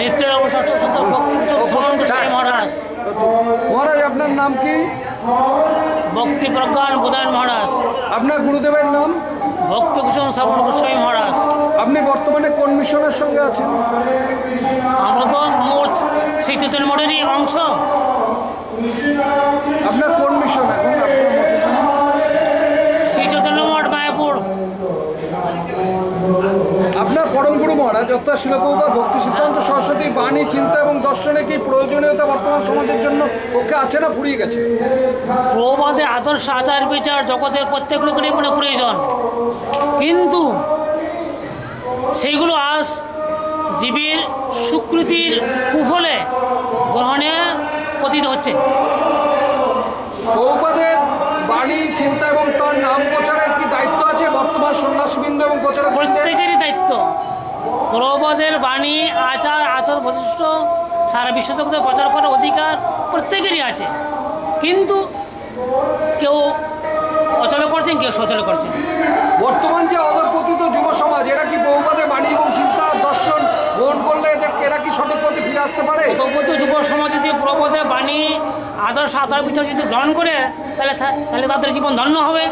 নেত্রের অবসর মহারাজ। মহারাজ আপনার নাম কি? ভক্তি প্রজ্ঞান প্রধান মহারাজ। আপনার গুরুদেবের নাম? ভক্তিভূষণ শ্রবণ গোস্বামী মহারাজ। আপনি বর্তমানে কোন মিশনের সঙ্গে আছেন? আমরা তো মোট শ্রী চৈতন্য মঠেরই অংশ। আপনার কোন মিশন এখন? শ্রী চৈতন্য মঠ মায়াপুর। আপনার পরম গুরু মহারাজ অর্থাৎ শিলকৌবা ভক্তি সিদ্ধান্ত বাণী চিন্তা এবং দর্শনে কি প্রয়োজনীয়তা বর্তমান সমাজের জন্য পক্ষে আছে না ফুরিয়ে গেছে? প্রবাদে আদর্শ আচার বিচার জগতের প্রত্যেক লোকেরই মনে প্রয়োজন। কিন্তু সেইগুলো আজ জীবীর সুকৃতির কুফলে গ্রহণে পতিত হচ্ছে। গৌবাদের বাণী চিন্তা এবং তার নাম প্রচারের কি দায়িত্ব আছে বর্তমান সন্ন্যাসীবৃন্দ এবং দায়িত্ব প্রবাদের বাণী আচার আচার বৈশিষ্ট্য সারা বিশ্বজগতে প্রচার করার অধিকার প্রত্যেকেরই আছে। কিন্তু কেউ অচল করছেন কেউ সচল করছেন। বর্তমান যে অধপতিত যুব সমাজ এরা কি বহুবাদে বাণী এবং চিন্তা দর্শন গ্রহণ করলে এরা কি সঠিক পথে ফিরে আসতে পারে? তপত যুব সমাজ যদি প্রবদে বাণী আদর্শ আচার বিচার যদি গ্রহণ করে তাহলে তাহলে তাদের জীবন ধন্য হবে।